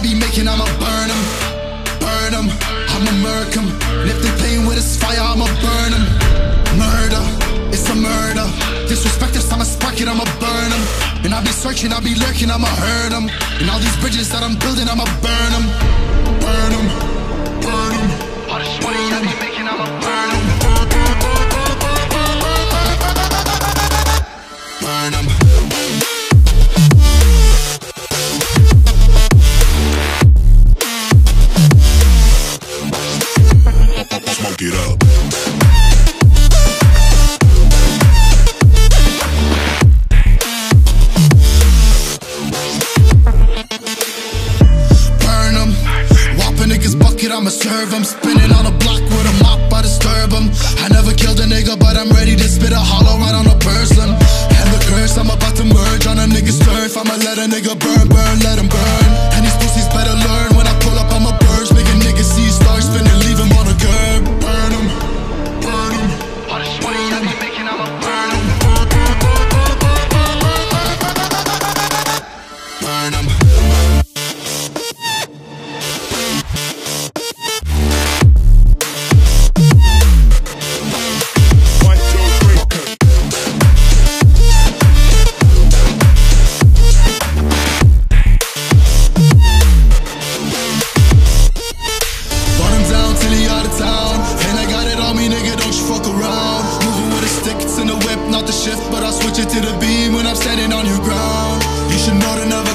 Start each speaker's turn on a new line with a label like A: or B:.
A: I be making, I'ma burn them, burn them. I'ma murk them. Lift the pain with this fire, I'ma burn them. Murder, it's a murder. Disrespect this, I'ma spark it, I'ma burn them. And I be searching, I be lurking, I'ma hurt them. And all these bridges that I'm building, I'ma burn them, burn them. I'ma serve 'em. Spinning on a block with a mop, I disturb 'em. I never killed a nigga, but I'm ready to spit a hollow right on a person. And the curse, I'm about to merge on a nigga's turf. I'ma let a nigga burn, burn, let him burn. Town. And I got it on me, nigga, don't you fuck around. Moving with a stick, it's in the whip, not the shift, but I'll switch it to the beam when I'm standing on your ground. You should know to never